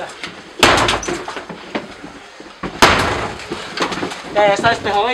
sea. Ya, ya está despejado.